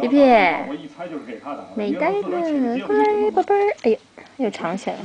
皮皮，没带呢，乖宝贝儿。哎呀，又藏起来了。